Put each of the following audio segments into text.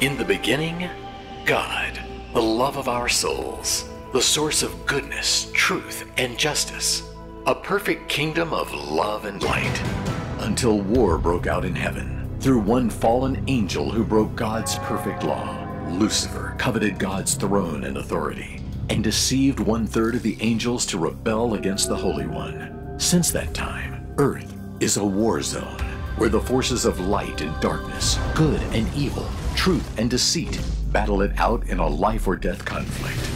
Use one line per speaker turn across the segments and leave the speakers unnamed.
In the beginning, God, the love of our souls, the source of goodness, truth, and justice, a perfect kingdom of love and light. Until war broke out in heaven through one fallen angel who broke God's perfect law. Lucifer coveted God's throne and authority and deceived one third of the angels to rebel against the Holy One. Since that time, Earth is a war zone where the forces of light and darkness, good and evil, truth and deceit battle it out in a life or death conflict.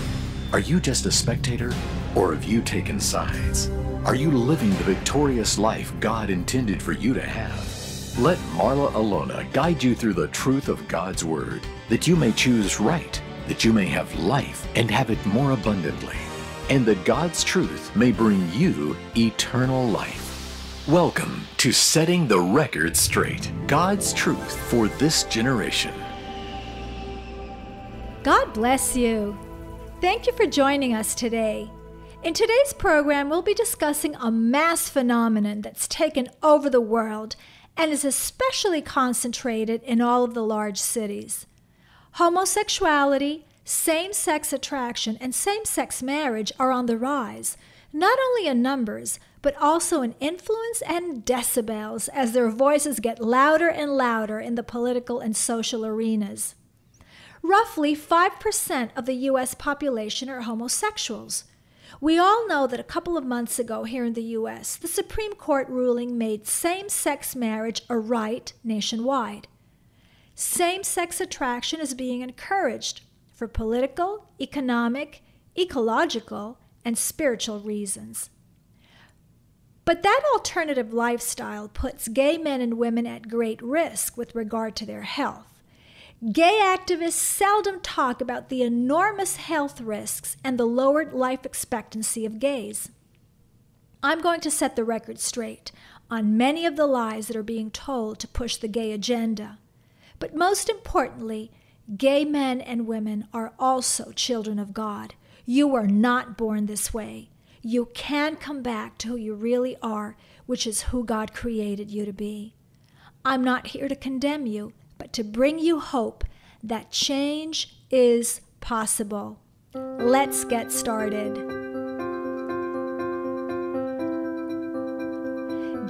Are you just a spectator or have you taken sides? Are you living the victorious life God intended for you to have? Let Marla Ilona guide you through the truth of God's Word, that you may choose right, that you may have life and have it more abundantly, and that God's truth may bring you eternal life. Welcome to Setting the Record Straight God's Truth for This Generation.
God bless you. Thank you for joining us today. In today's program, we'll be discussing a mass phenomenon that's taken over the world and is especially concentrated in all of the large cities. Homosexuality, same sex attraction, and same sex marriage are on the rise, not only in numbers, but also in influence and decibels as their voices get louder and louder in the political and social arenas. Roughly 5% of the U.S. population are homosexuals. We all know that a couple of months ago here in the U.S., the Supreme Court ruling made same sex marriage a right nationwide. Same sex attraction is being encouraged for political, economic, ecological, and spiritual reasons. But that alternative lifestyle puts gay men and women at great risk with regard to their health. Gay activists seldom talk about the enormous health risks and the lowered life expectancy of gays. I'm going to set the record straight on many of the lies that are being told to push the gay agenda. But most importantly, gay men and women are also children of God. You were not born this way. You can come back to who you really are, which is who God created you to be. I'm not here to condemn you but to bring you hope that change is possible. Let's get started.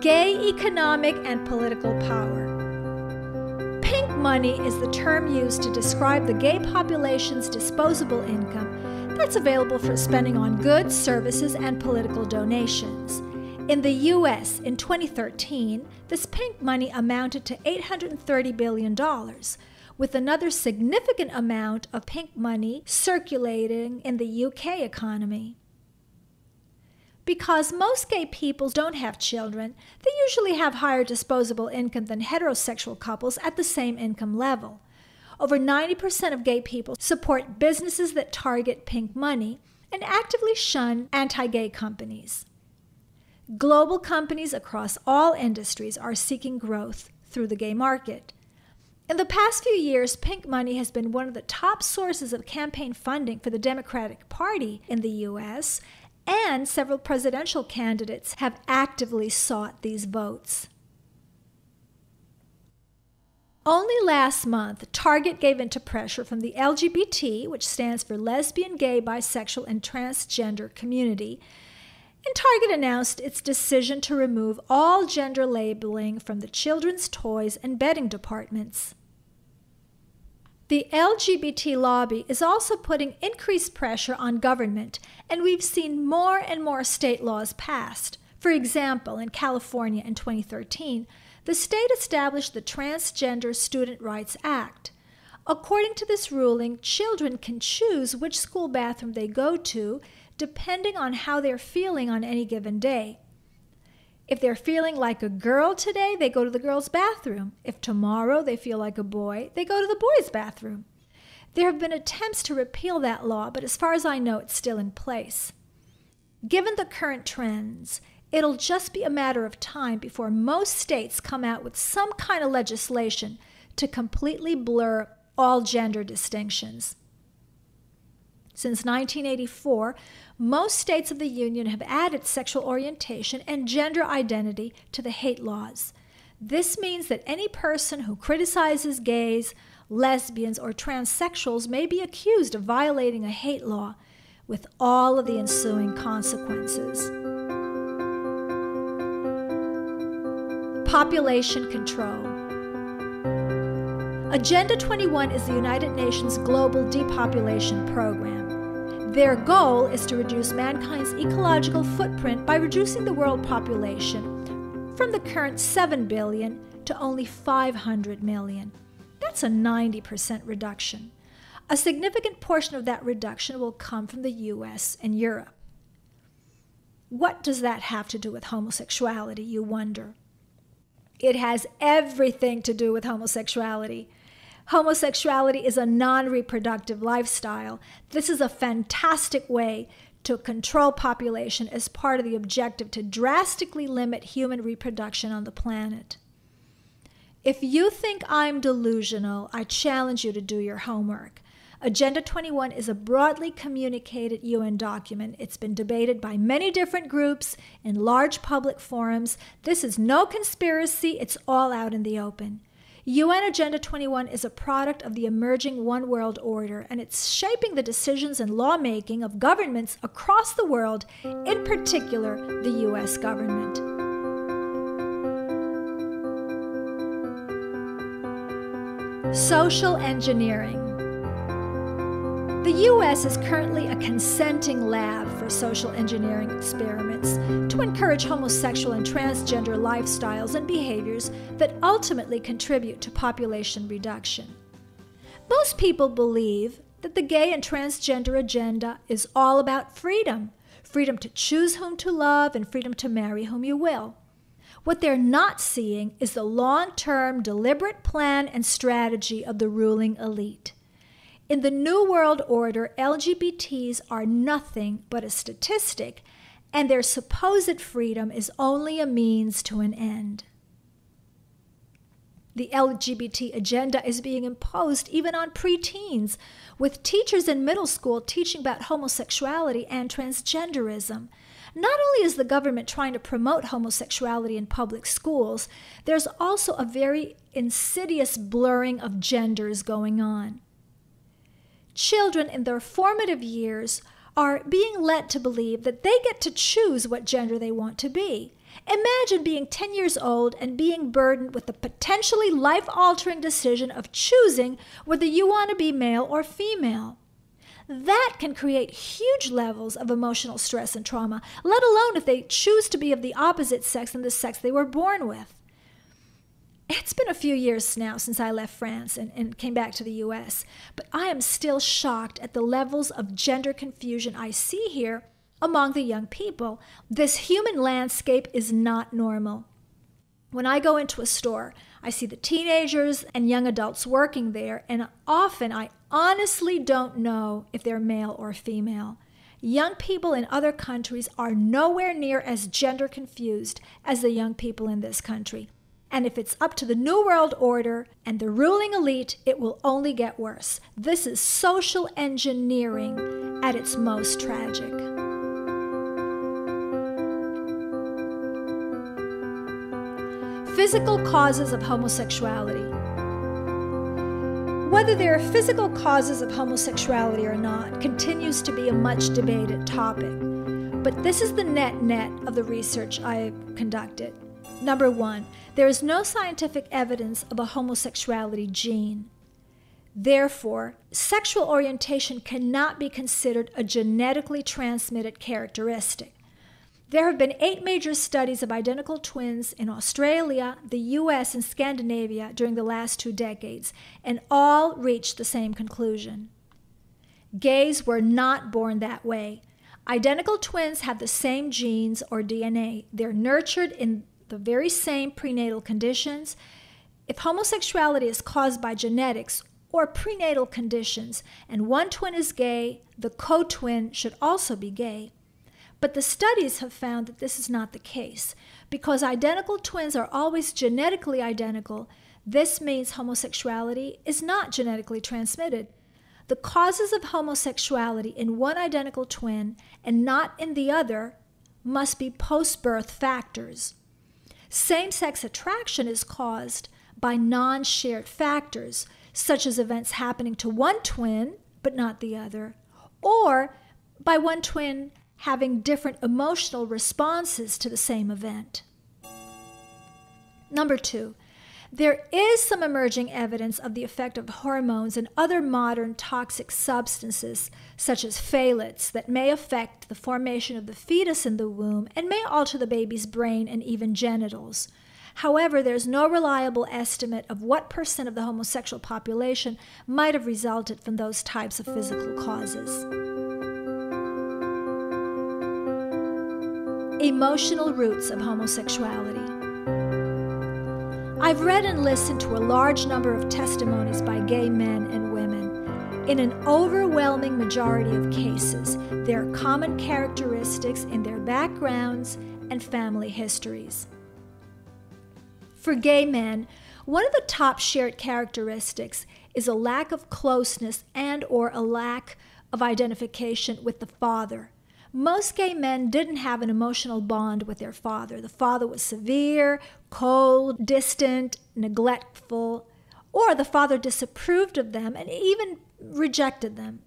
Gay economic and political power. Pink money is the term used to describe the gay population's disposable income that's available for spending on goods, services, and political donations. In the US in 2013, this pink money amounted to $830 billion, with another significant amount of pink money circulating in the UK economy. Because most gay people don't have children, they usually have higher disposable income than heterosexual couples at the same income level. Over 90% of gay people support businesses that target pink money and actively shun anti gay companies. Global companies across all industries are seeking growth through the gay market. In the past few years, pink money has been one of the top sources of campaign funding for the Democratic Party in the U.S., and several presidential candidates have actively sought these votes. Only last month, Target gave in to pressure from the LGBT, which stands for lesbian, gay, bisexual, and transgender community, and Target announced its decision to remove all gender labeling from the children's toys and bedding departments. The LGBT lobby is also putting increased pressure on government, and we've seen more and more state laws passed. For example, in California in 2013, the state established the Transgender Student Rights Act. According to this ruling, children can choose which school bathroom they go to depending on how they're feeling on any given day. If they're feeling like a girl today, they go to the girl's bathroom. If tomorrow they feel like a boy, they go to the boy's bathroom. There have been attempts to repeal that law, but as far as I know, it's still in place. Given the current trends, it'll just be a matter of time before most states come out with some kind of legislation to completely blur all gender distinctions. Since 1984, most states of the Union have added sexual orientation and gender identity to the hate laws. This means that any person who criticizes gays, lesbians, or transsexuals may be accused of violating a hate law with all of the ensuing consequences. Population control. Agenda 21 is the United Nations Global Depopulation Program. Their goal is to reduce mankind's ecological footprint by reducing the world population from the current 7 billion to only 500 million. That's a 90% reduction. A significant portion of that reduction will come from the US and Europe. What does that have to do with homosexuality, you wonder? It has everything to do with homosexuality. Homosexuality is a non reproductive lifestyle. This is a fantastic way to control population as part of the objective to drastically limit human reproduction on the planet. If you think I'm delusional, I challenge you to do your homework. Agenda 21 is a broadly communicated UN document. It's been debated by many different groups in large public forums. This is no conspiracy, it's all out in the open. UN Agenda 21 is a product of the emerging One World Order, and it's shaping the decisions and lawmaking of governments across the world, in particular the US government. Social engineering. The U.S. is currently a consenting lab for social engineering experiments to encourage homosexual and transgender lifestyles and behaviors that ultimately contribute to population reduction. Most people believe that the gay and transgender agenda is all about freedom freedom to choose whom to love and freedom to marry whom you will. What they're not seeing is the long term, deliberate plan and strategy of the ruling elite. In the New World Order, LGBTs are nothing but a statistic, and their supposed freedom is only a means to an end. The LGBT agenda is being imposed even on preteens, with teachers in middle school teaching about homosexuality and transgenderism. Not only is the government trying to promote homosexuality in public schools, there's also a very insidious blurring of genders going on children in their formative years are being led to believe that they get to choose what gender they want to be. Imagine being 10 years old and being burdened with the potentially life altering decision of choosing whether you want to be male or female. That can create huge levels of emotional stress and trauma, let alone if they choose to be of the opposite sex than the sex they were born with it's been a few years now since I left France and, and, came back to the US, but I am still shocked at the levels of gender confusion I see here among the young people. This human landscape is not normal. When I go into a store, I see the teenagers and young adults working there, and often I honestly don't know if they're male or female. Young people in other countries are nowhere near as gender confused as the young people in this country. And if it's up to the New World Order and the ruling elite, it will only get worse. This is social engineering at its most tragic. Physical causes of homosexuality. Whether there are physical causes of homosexuality or not continues to be a much debated topic. But this is the net net of the research I've conducted. Number one, there is no scientific evidence of a homosexuality gene. Therefore, sexual orientation cannot be considered a genetically transmitted characteristic. There have been eight major studies of identical twins in Australia, the US, and Scandinavia during the last two decades, and all reached the same conclusion. Gays were not born that way. Identical twins have the same genes or DNA. They're nurtured in the very same prenatal conditions. If homosexuality is caused by genetics or prenatal conditions and one twin is gay, the co twin should also be gay. But the studies have found that this is not the case. Because identical twins are always genetically identical, this means homosexuality is not genetically transmitted. The causes of homosexuality in one identical twin and not in the other must be post birth factors. Same sex attraction is caused by non shared factors, such as events happening to one twin but not the other, or by one twin having different emotional responses to the same event. Number two, there is some emerging evidence of the effect of hormones and other modern toxic substances, such as phthalates, that may affect the formation of the fetus in the womb and may alter the baby's brain and even genitals. However, there's no reliable estimate of what percent of the homosexual population might have resulted from those types of physical causes. Emotional roots of homosexuality. I've read and listened to a large number of testimonies by gay men and women. In an overwhelming majority of cases, there are common characteristics in their backgrounds and family histories. For gay men, one of the top shared characteristics is a lack of closeness and or a lack of identification with the father. Most gay men didn't have an emotional bond with their father. The father was severe, cold, distant, neglectful, or the father disapproved of them and even rejected them.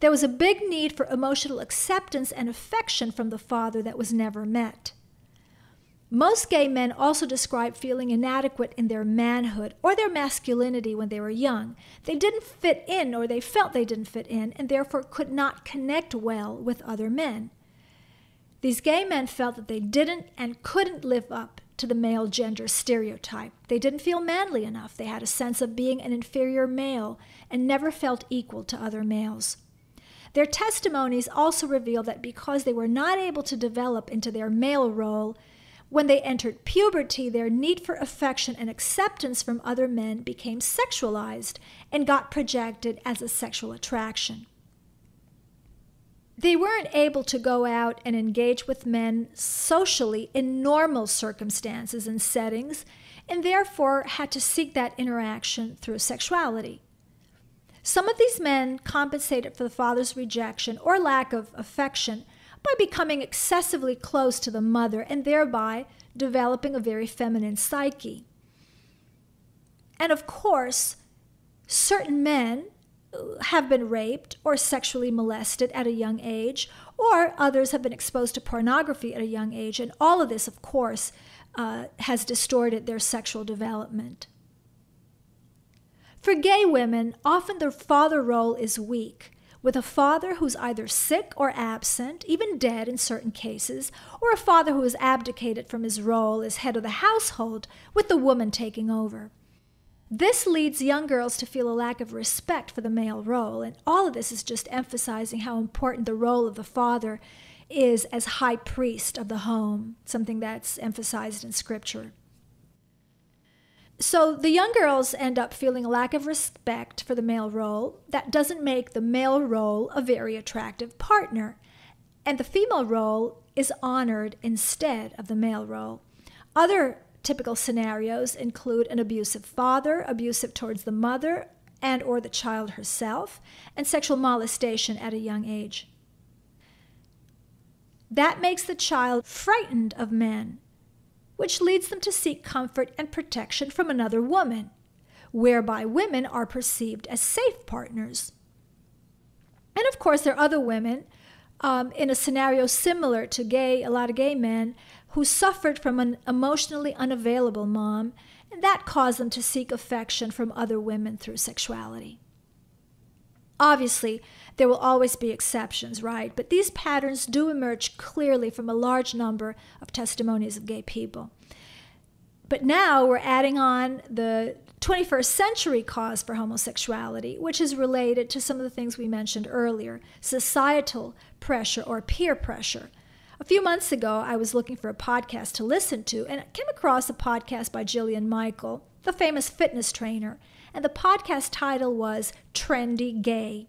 There was a big need for emotional acceptance and affection from the father that was never met. Most gay men also describe feeling inadequate in their manhood or their masculinity when they were young. They didn't fit in or they felt they didn't fit in and therefore could not connect well with other men. These gay men felt that they didn't and couldn't live up to the male gender stereotype. They didn't feel manly enough. They had a sense of being an inferior male and never felt equal to other males. Their testimonies also reveal that because they were not able to develop into their male role, when they entered puberty, their need for affection and acceptance from other men became sexualized and got projected as a sexual attraction. They weren't able to go out and engage with men socially in normal circumstances and settings, and therefore had to seek that interaction through sexuality. Some of these men compensated for the father's rejection or lack of affection by becoming excessively close to the mother and thereby developing a very feminine psyche. And of course, certain men have been raped or sexually molested at a young age, or others have been exposed to pornography at a young age, and all of this, of course, uh, has distorted their sexual development. For gay women, often the father role is weak with a father who's either sick or absent, even dead in certain cases, or a father who has abdicated from his role as head of the household, with the woman taking over. This leads young girls to feel a lack of respect for the male role, and all of this is just emphasizing how important the role of the father is as high priest of the home, something that's emphasized in scripture. So the young girls end up feeling a lack of respect for the male role. That doesn't make the male role a very attractive partner. And the female role is honored instead of the male role. Other typical scenarios include an abusive father, abusive towards the mother and or the child herself, and sexual molestation at a young age. That makes the child frightened of men which leads them to seek comfort and protection from another woman, whereby women are perceived as safe partners. And of course, there are other women um, in a scenario similar to gay, a lot of gay men, who suffered from an emotionally unavailable mom, and that caused them to seek affection from other women through sexuality. Obviously, there will always be exceptions, right? But these patterns do emerge clearly from a large number of testimonies of gay people. But now we're adding on the 21st century cause for homosexuality, which is related to some of the things we mentioned earlier societal pressure or peer pressure. A few months ago, I was looking for a podcast to listen to, and I came across a podcast by Jillian Michael, the famous fitness trainer, and the podcast title was Trendy Gay.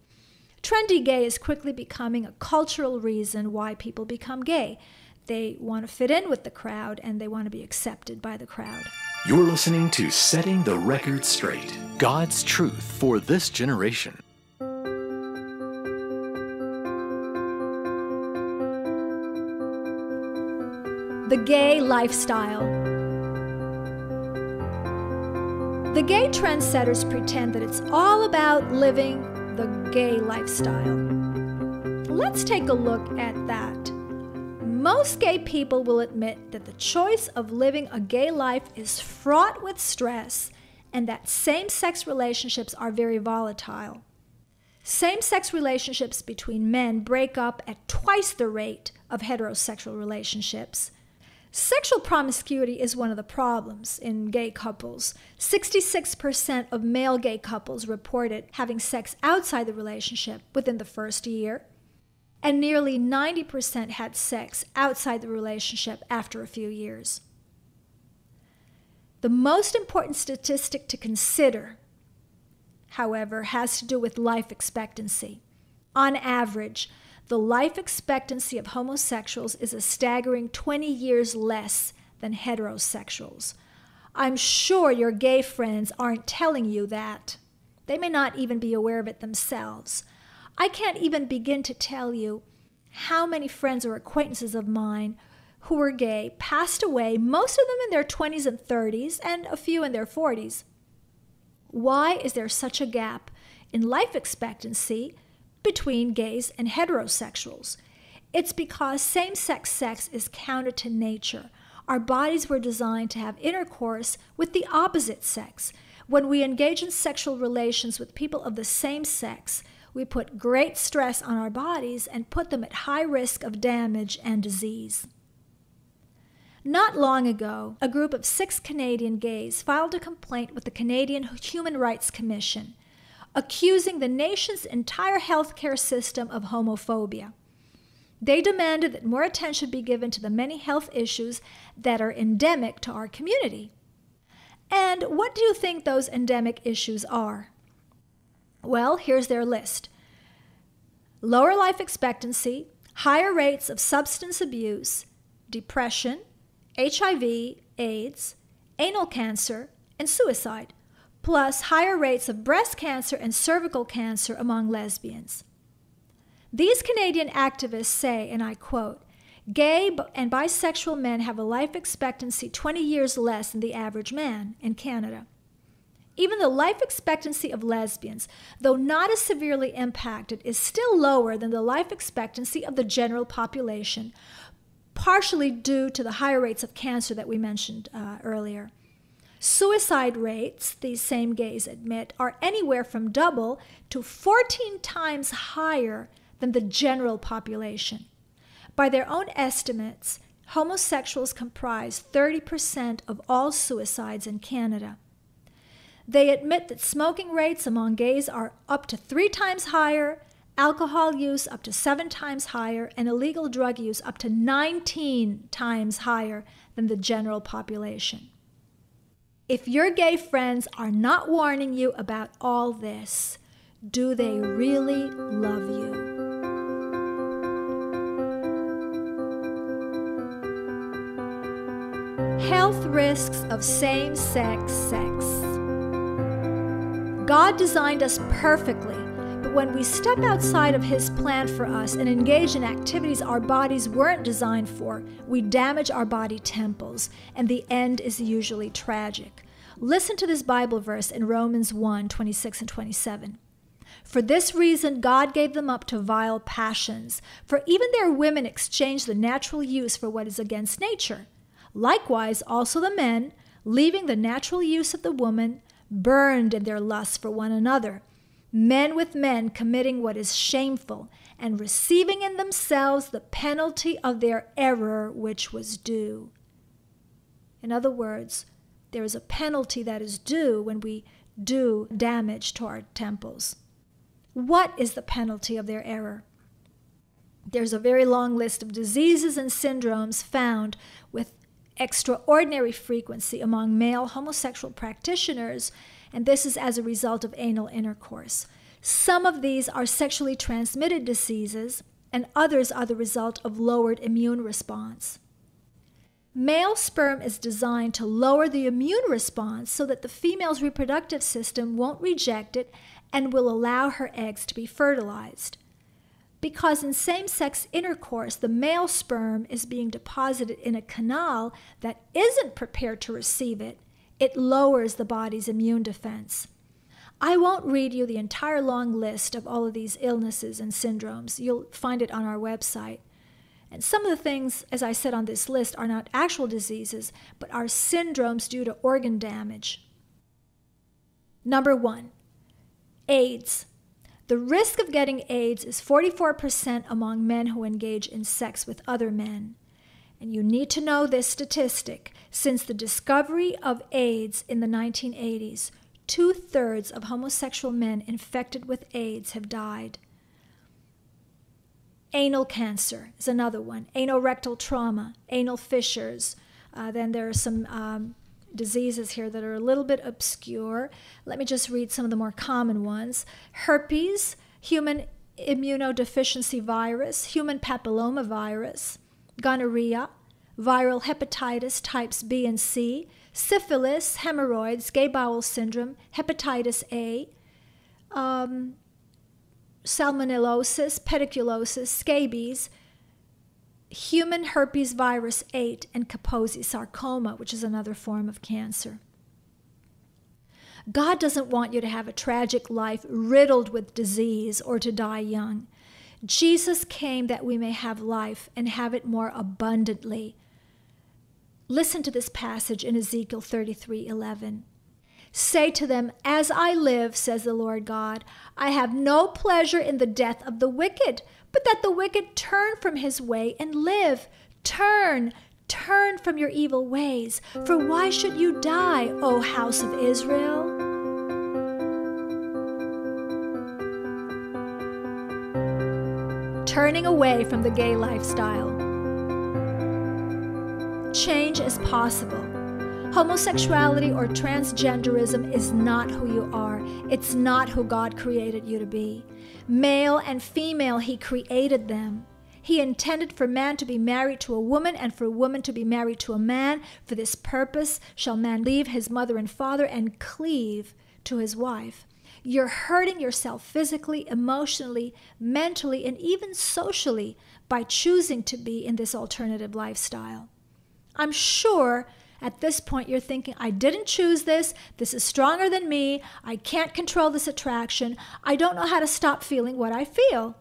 Trendy gay is quickly becoming a cultural reason why people become gay. They want to fit in with the crowd and they want to be accepted by the crowd.
You're listening to Setting the Record Straight God's Truth for This Generation.
The gay lifestyle. The gay trendsetters pretend that it's all about living the gay lifestyle. Let's take a look at that. Most gay people will admit that the choice of living a gay life is fraught with stress and that same sex relationships are very volatile. Same sex relationships between men break up at twice the rate of heterosexual relationships. Sexual promiscuity is one of the problems in gay couples. 66% of male gay couples reported having sex outside the relationship within the first year, and nearly 90% had sex outside the relationship after a few years. The most important statistic to consider, however, has to do with life expectancy. On average, the life expectancy of homosexuals is a staggering 20 years less than heterosexuals. I'm sure your gay friends aren't telling you that. They may not even be aware of it themselves. I can't even begin to tell you how many friends or acquaintances of mine who were gay passed away, most of them in their 20s and 30s, and a few in their 40s. Why is there such a gap in life expectancy between gays and heterosexuals. It's because same sex sex is counter to nature. Our bodies were designed to have intercourse with the opposite sex. When we engage in sexual relations with people of the same sex, we put great stress on our bodies and put them at high risk of damage and disease. Not long ago, a group of six Canadian gays filed a complaint with the Canadian Human Rights Commission accusing the nation's entire healthcare system of homophobia. They demanded that more attention be given to the many health issues that are endemic to our community. And what do you think those endemic issues are? Well, here's their list lower life expectancy, higher rates of substance abuse, depression, HIV, AIDS, anal cancer, and suicide plus higher rates of breast cancer and cervical cancer among lesbians. These Canadian activists say, and I quote, Gay and bisexual men have a life expectancy 20 years less than the average man in Canada. Even the life expectancy of lesbians, though not as severely impacted, is still lower than the life expectancy of the general population, partially due to the higher rates of cancer that we mentioned uh, earlier. Suicide rates, these same gays admit, are anywhere from double to 14 times higher than the general population. By their own estimates, homosexuals comprise 30% of all suicides in Canada. They admit that smoking rates among gays are up to three times higher, alcohol use up to seven times higher, and illegal drug use up to 19 times higher than the general population. If your gay friends are not warning you about all this, do they really love you? Health risks of same sex sex. God designed us perfectly, but when we step outside of His plan for us and engage in activities our bodies weren't designed for, we damage our body temples, and the end is usually tragic. Listen to this Bible verse in Romans 1 26 and 27. For this reason, God gave them up to vile passions, for even their women exchanged the natural use for what is against nature. Likewise, also the men, leaving the natural use of the woman, burned in their lust for one another, men with men committing what is shameful, and receiving in themselves the penalty of their error which was due. In other words, there is a penalty that is due when we do damage to our temples. What is the penalty of their error? There's a very long list of diseases and syndromes found with extraordinary frequency among male homosexual practitioners, and this is as a result of anal intercourse. Some of these are sexually transmitted diseases, and others are the result of lowered immune response. Male sperm is designed to lower the immune response so that the female's reproductive system won't reject it and will allow her eggs to be fertilized. Because in same sex intercourse, the male sperm is being deposited in a canal that isn't prepared to receive it, It lowers the body's immune defense. I won't read you the entire long list of all of these illnesses and syndromes. You'll find it on our website. And some of the things, as I said on this list, are not actual diseases, but are syndromes due to organ damage. Number one, AIDS. The risk of getting AIDS is 44% among men who engage in sex with other men. And you need to know this statistic. Since the discovery of AIDS in the 1980s, two thirds of homosexual men infected with AIDS have died. Anal cancer is another one, anorectal trauma, anal fissures. Uh, then there are some um, diseases here that are a little bit obscure. Let me just read some of the more common ones herpes, human immunodeficiency virus, human papilloma virus, gonorrhea, viral hepatitis types B and C, syphilis, hemorrhoids, gay bowel syndrome, hepatitis A, um, salmonellosis, pediculosis, scabies, human herpes virus 8, and Kaposi sarcoma, which is another form of cancer. God doesn't want you to have a tragic life riddled with disease or to die young. Jesus came that we may have life and have it more abundantly. Listen to this passage in Ezekiel 33 11. Say to them, As I live, says the Lord God, I have no pleasure in the death of the wicked, but that the wicked turn from his way and live. Turn, turn from your evil ways. For why should you die, O house of Israel? Turning away from the gay lifestyle. Change is possible. Homosexuality or transgenderism is not who you are. It's not who God created you to be. Male and female, He created them. He intended for man to be married to a woman and for a woman to be married to a man. For this purpose shall man leave his mother and father and cleave to his wife. You're hurting yourself physically, emotionally, mentally, and even socially by choosing to be in this alternative lifestyle. I'm sure at this point, you're thinking, I didn't choose this. This is stronger than me. I can't control this attraction. I don't know how to stop feeling what I feel.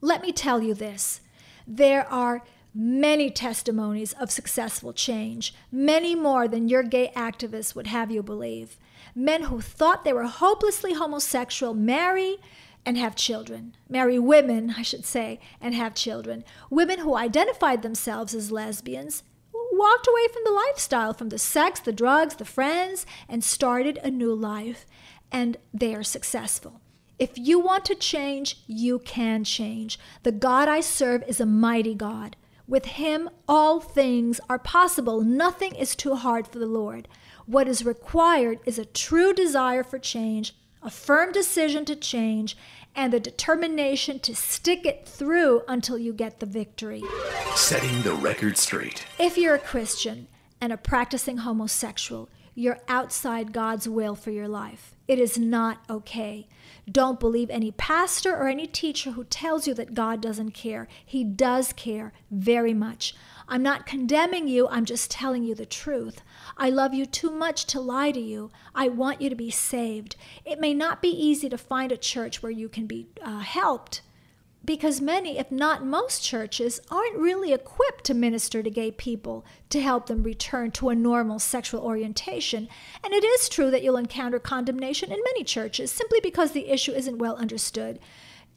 Let me tell you this there are many testimonies of successful change, many more than your gay activists would have you believe. Men who thought they were hopelessly homosexual marry and have children. Marry women, I should say, and have children. Women who identified themselves as lesbians walked away from the lifestyle, from the sex, the drugs, the friends, and started a new life. And they are successful. If you want to change, you can change. The God I serve is a mighty God. With Him, all things are possible. Nothing is too hard for the Lord. What is required is a true desire for change, a firm decision to change, and the determination to stick it through until you get the victory.
Setting the record straight.
If you're a Christian and a practicing homosexual, you're outside God's will for your life. It is not okay. Don't believe any pastor or any teacher who tells you that God doesn't care. He does care very much. I'm not condemning you, I'm just telling you the truth. I love you too much to lie to you. I want you to be saved. It may not be easy to find a church where you can be uh, helped because many, if not most churches, aren't really equipped to minister to gay people to help them return to a normal sexual orientation. And it is true that you'll encounter condemnation in many churches simply because the issue isn't well understood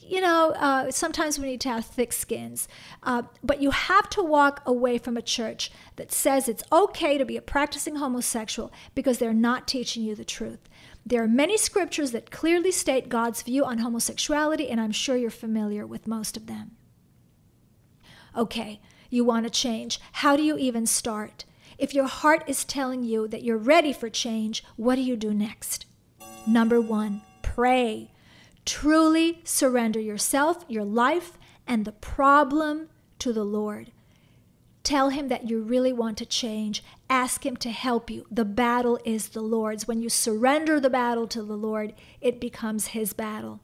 you know, uh, sometimes we need to have thick skins. Uh, but you have to walk away from a church that says it's okay to be a practicing homosexual because they're not teaching you the truth. There are many scriptures that clearly state God's view on homosexuality, and I'm sure you're familiar with most of them. Okay, you want to change. How do you even start? If your heart is telling you that you're ready for change, what do you do next? Number one, pray. Truly surrender yourself, your life, and the problem to the Lord. Tell him that you really want to change. Ask him to help you. The battle is the Lord's. When you surrender the battle to the Lord, it becomes his battle.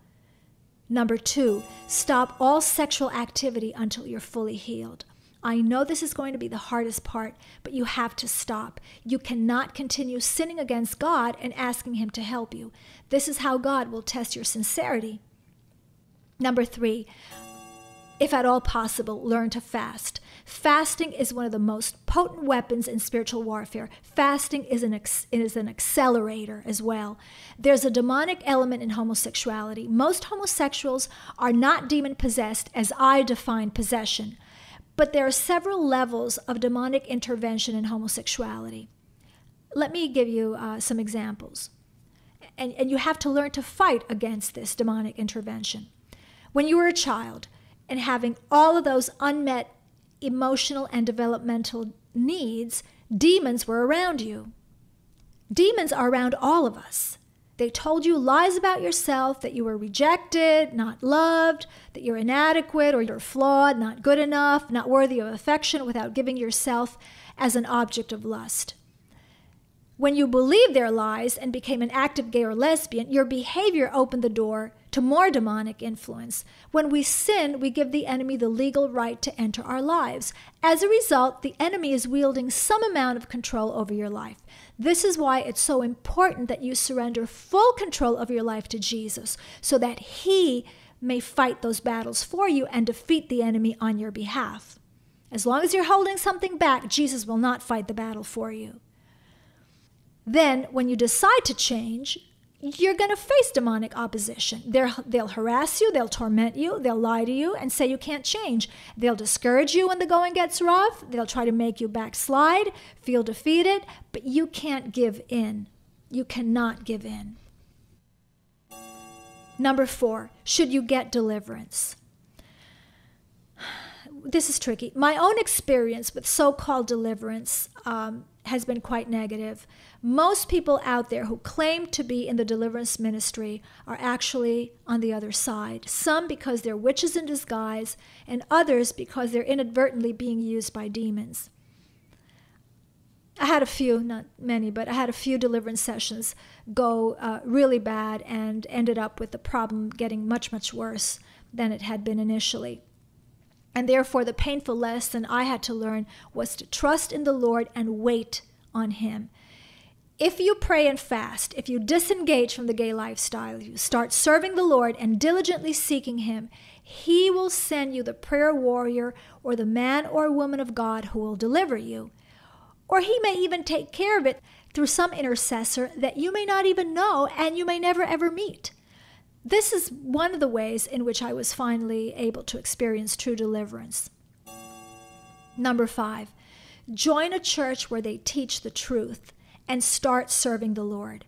Number two, stop all sexual activity until you're fully healed. I know this is going to be the hardest part, but you have to stop. You cannot continue sinning against God and asking Him to help you. This is how God will test your sincerity. Number three, if at all possible, learn to fast. Fasting is one of the most potent weapons in spiritual warfare. Fasting is an, is an accelerator as well. There's a demonic element in homosexuality. Most homosexuals are not demon possessed as I define possession, but there are several levels of demonic intervention in homosexuality. Let me give you uh, some examples. And, and you have to learn to fight against this demonic intervention. When you were a child and having all of those unmet emotional and developmental needs, demons were around you. Demons are around all of us. They told you lies about yourself that you were rejected, not loved, that you're inadequate or you're flawed, not good enough, not worthy of affection without giving yourself as an object of lust. When you believed their lies and became an active gay or lesbian, your behavior opened the door to more demonic influence. When we sin, we give the enemy the legal right to enter our lives. As a result, the enemy is wielding some amount of control over your life. This is why it's so important that you surrender full control of your life to Jesus so that he may fight those battles for you and defeat the enemy on your behalf. As long as you're holding something back, Jesus will not fight the battle for you. Then, when you decide to change, you're going to face demonic opposition. they they'll harass you, they'll torment you, they'll lie to you and say you can't change. They'll discourage you when the going gets rough, they'll try to make you backslide, feel defeated, but you can't give in. You cannot give in. Number four, should you get deliverance? This is tricky. My own experience with so called deliverance um, has been quite negative. Most people out there who claim to be in the deliverance ministry are actually on the other side. Some because they're witches in disguise, and others because they're inadvertently being used by demons. I had a few, not many, but I had a few deliverance sessions go uh, really bad and ended up with the problem getting much, much worse than it had been initially. And therefore, the painful lesson I had to learn was to trust in the Lord and wait on Him. If you pray and fast, if you disengage from the gay lifestyle, you start serving the Lord and diligently seeking Him, He will send you the prayer warrior or the man or woman of God who will deliver you. Or He may even take care of it through some intercessor that you may not even know and you may never ever meet. This is one of the ways in which I was finally able to experience true deliverance. Number five, join a church where they teach the truth and start serving the Lord.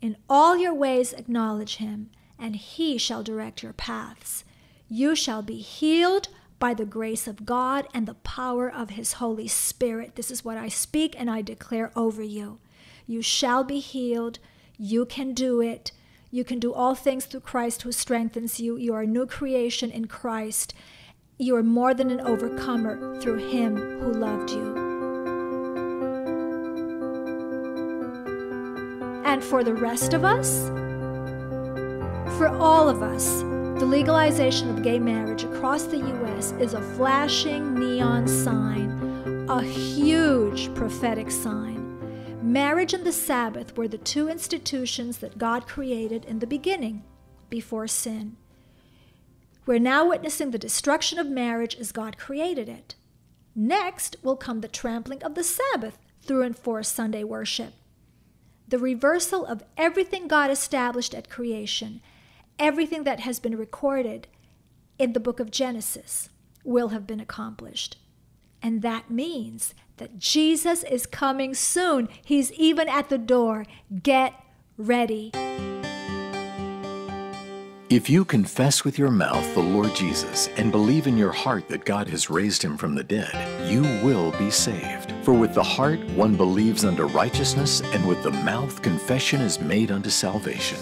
In all your ways, acknowledge him, and he shall direct your paths. You shall be healed by the grace of God and the power of his Holy Spirit. This is what I speak and I declare over you. You shall be healed. You can do it. You can do all things through Christ who strengthens you. You are a new creation in Christ. You are more than an overcomer through Him who loved you. And for the rest of us, for all of us, the legalization of gay marriage across the U.S. is a flashing neon sign, a huge prophetic sign. Marriage and the Sabbath were the two institutions that God created in the beginning, before sin. We're now witnessing the destruction of marriage as God created it. Next will come the trampling of the Sabbath through enforced Sunday worship. The reversal of everything God established at creation, everything that has been recorded in the book of Genesis, will have been accomplished. And that means that Jesus is coming soon. He's even at the door. Get ready.
If you confess with your mouth the Lord Jesus and believe in your heart that God has raised him from the dead, you will be saved. For with the heart one believes unto righteousness, and with the mouth confession is made unto salvation.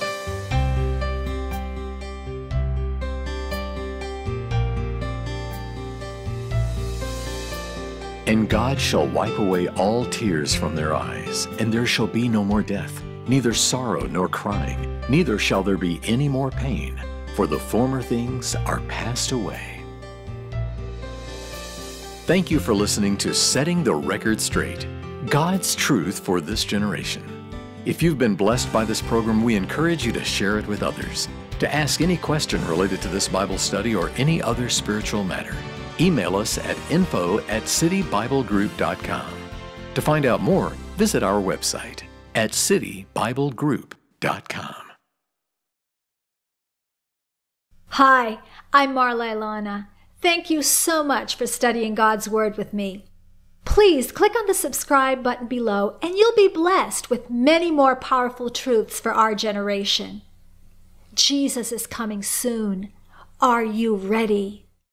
And God shall wipe away all tears from their eyes, and there shall be no more death, neither sorrow nor crying, neither shall there be any more pain, for the former things are passed away. Thank you for listening to Setting the Record Straight God's Truth for This Generation. If you've been blessed by this program, we encourage you to share it with others. To ask any question related to this Bible study or any other spiritual matter, email us at info at citybiblegroup.com. To find out more, visit our website at citybiblegroup.com.
Hi, I'm Marla Ilona. Thank you so much for studying God's Word with me. Please click on the subscribe button below and you'll be blessed with many more powerful truths for our generation. Jesus is coming soon. Are you ready?